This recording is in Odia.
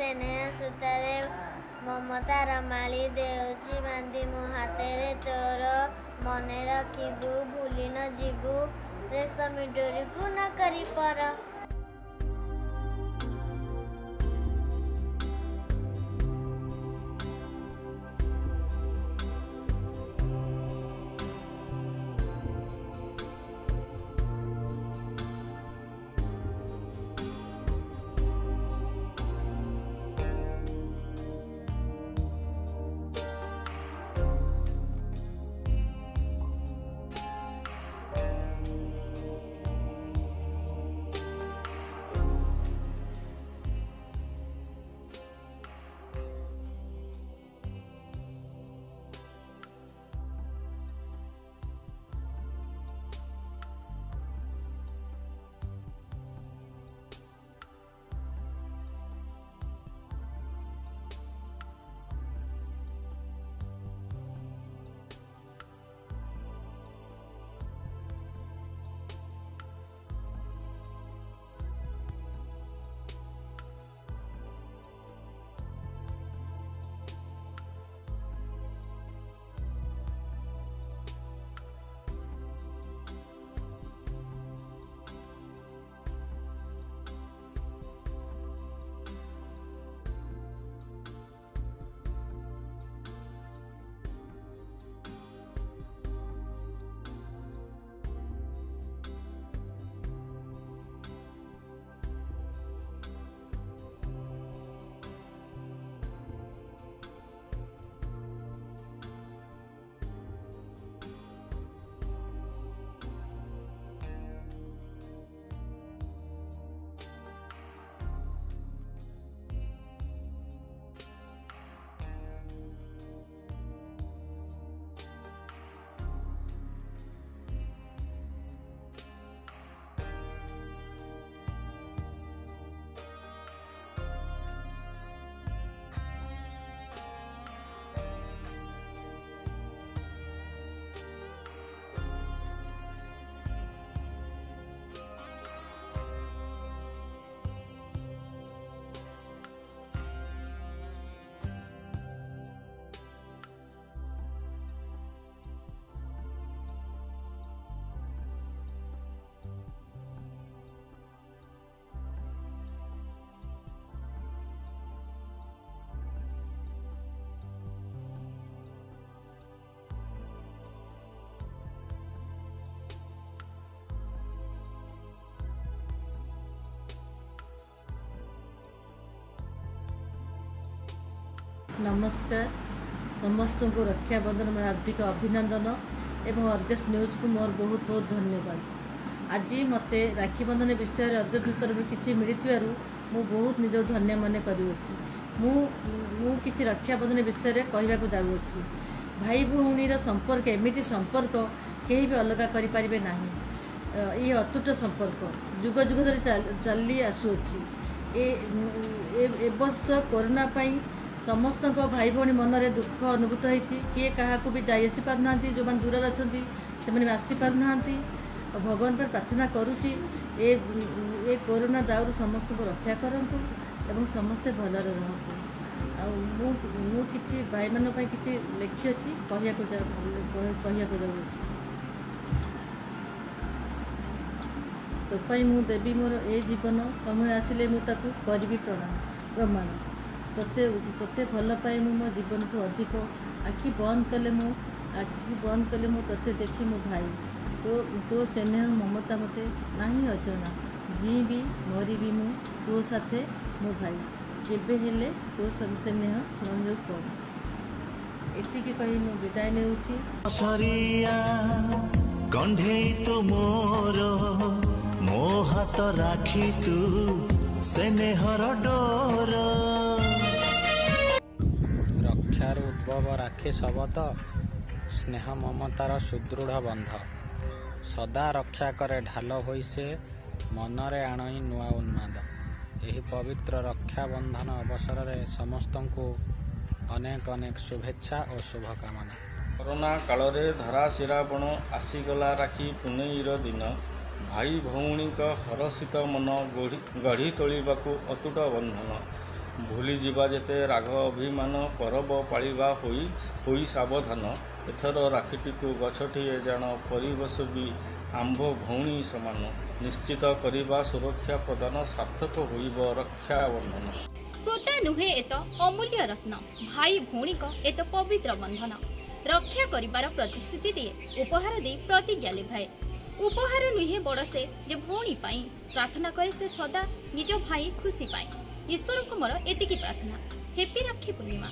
ସ୍ନେହ ସୂତାରେ ମମତାର ମାଳି ଦେଉଛି ବାନ୍ଧି ମୋ ହାତରେ ତୋର ମନେ ରଖିବୁ ଭୁଲି ନ ଯିବୁ ରେଶମୀ ଡୋରିକୁ ନ କରି ପର ନମସ୍କାର। ସମସ୍ତଙ୍କୁ ରକ୍ଷାବନ୍ଧନ ହାର୍ଦ୍ଦିକ ଅଭିନନ୍ଦନ ଏବଂ ଅର୍ଗେଷ୍ଟ ନ୍ୟୁଜ୍କୁ ମୋର ବହୁତ ବହୁତ ଧନ୍ୟବାଦ। ଆଜି ମୋତେ ରାକ୍ଷୀ ବନ୍ଧନ ବିଷୟରେ ଅର୍ଗେଷ୍ଟ ତରଫରୁ କିଛି ମିଳିଥିବାରୁ ମୁଁ ବହୁତ ନିଜକୁ ଧନ୍ୟ ମନେ କରୁଅଛି। ମୁଁ ମୁଁ କିଛି ରକ୍ଷାବନ୍ଧନ ବିଷୟରେ କହିବାକୁ ଯାଉଅଛି। ଭାଇ ଭଉଣୀର ସମ୍ପର୍କ ଏମିତି ସମ୍ପର୍କ କେହି ବି ଅଲଗା କରିପାରିବେ ନାହିଁ। ଇଏ ଅତୁଟ ସମ୍ପର୍କ ଯୁଗ ଯୁଗ ଧରି ଚାଲି- ଆସୁଅଛି। ଏ ଏ- ଏ ବର୍ଷ କୋରୋନା ପାଇଁ ସମସ୍ତଙ୍କ ଭାଇ ଭଉଣୀ ମନରେ ଦୁଃଖ ଅନୁଭୂତ ହେଇଛି। କିଏ କାହାକୁ ବି ଯାଇ ଆସି ପାରୁନାହାନ୍ତି ଯେଉଁମାନେ ଦୂରରେ ଅଛନ୍ତି ସେମାନେ ବି ଆସିପାରୁନାହାନ୍ତି ଆଉ ଭଗବାନ ପାଇଁ ପ୍ରାର୍ଥନା କରୁଛି ଏ ଏ କୋରୋନା ଦାଉରୁ ସମସ୍ତଙ୍କୁ ରକ୍ଷା କରନ୍ତୁ ଏବଂ ସମସ୍ତେ ଭଲରେ ରୁହନ୍ତୁ। ଆଉ ମୁଁ ମୁଁ କିଛି ଭାଇମାନଙ୍କ ପାଇଁ କିଛି ଲେଖିଅଛି କହିବାକୁ ଯା କହିବାକୁ ଯାଉଅଛି ତୋ ପାଇଁ ମୁଁ ଦେବି ମୋର ଏ ଜୀବନ ସମୟ ଆସିଲେ ମୁଁ ତାକୁ କରିବି ପ୍ରଣାମ ପ୍ରମାଣ। ତୋତେ ତୋତେ ଭଲ ପାଏ ମୁଁ ମୋ ଜୀବନଠୁ ଅଧିକ। ଆଖି ବନ୍ଦ କଲେ ମୁଁ ଆଖି ବନ୍ଦ କଲେ ମୁଁ ତୋତେ ଦେଖି ମୋ ଭାଇ। ତୋ ତୋ ସ୍ନେହ ମମତା ମୋତେ ନାହିଁ ଅଜଣା। ଯିବି ମରିବି ମୁଁ ତୋ ସାଥେ ମୋ ଭାଇ। କେବେ ହେଲେ ତୋ ସ୍ନେହ ସହଯୋଗ କର ଏତିକି କହି ମୁଁ ବିଦାୟ ନେଉଛି। କଣ୍ଢେଇ ତୁ ମୋର ମୋ ହାତ ରାଖି ତୁ ସ୍ନେହର ଡୋର ଉଦ୍ଭବ ରାକ୍ଷୀ ଶବଦ ସ୍ନେହ ମମତାର ସୁଦୃଢ଼ ବନ୍ଧ। ସଦା ରକ୍ଷା କରେ ଢାଲ ହୋଇ ସେ ମନରେ ଆଣଇ ନୂଆ ଉନ୍ମାଦ। ଏହି ପବିତ୍ର ରକ୍ଷାବନ୍ଧନ ଅବସରରେ ସମସ୍ତଙ୍କୁ ଅନେକ ଅନେକ ଶୁଭେଚ୍ଛା ଓ ଶୁଭକାମନା। କରୋନା କାଳରେ ଧରାଶିରା ବଣ ଆସିଗଲା ରାକ୍ଷୀ ପୁନେଇର ଦିନ। ଭାଇ ଭଉଣୀଙ୍କ ହରଷିତ ମନ ଗଢ଼ି ତୋଳିବାକୁ ଅତୁଟ ବନ୍ଧନ। ଭୁଲିଯିବା ଯେତେ ରାଗ ଅଭିମାନ ପରବ ପାଳିବା ହୋଇ ହୋଇ ସାବଧାନ। ଏଥର ରାକ୍ଷୀଟିକୁ ଗଛଟିଏ ଜାଣ ପରିବେଶ ବି ଆମ୍ଭ ଭଉଣୀ ସମାନ। ନିଶ୍ଚିତ କରିବା ସୁରକ୍ଷା ପ୍ରଦାନ ସାର୍ଥକ ହୋଇବ ରକ୍ଷାବନ୍ଧନ। ସୋତା ନୁହେଁ ଏତ ଅମୂଲ୍ୟ ରତ୍ନ। ଭାଇ ଭଉଣୀଙ୍କ ଏତ ପବିତ୍ର ବନ୍ଧନ। ରକ୍ଷା କରିବାର ପ୍ରତିଶ୍ରୁତି ଦିଏ ଉପହାର ଦେଇ ପ୍ରତିଜ୍ଞା ଲିଭାଏ। ଉପହାର ନୁହେଁ ବଡ଼ ସେ ଯେ ଭଉଣୀ ପାଇଁ। ପ୍ରାର୍ଥନା କରେ ସେ ସଦା ନିଜ ଭାଇ ଖୁସି ପାଏ। ईश्वरको म यतिकै प्रार्थना हेपी राखी पूर्णिमा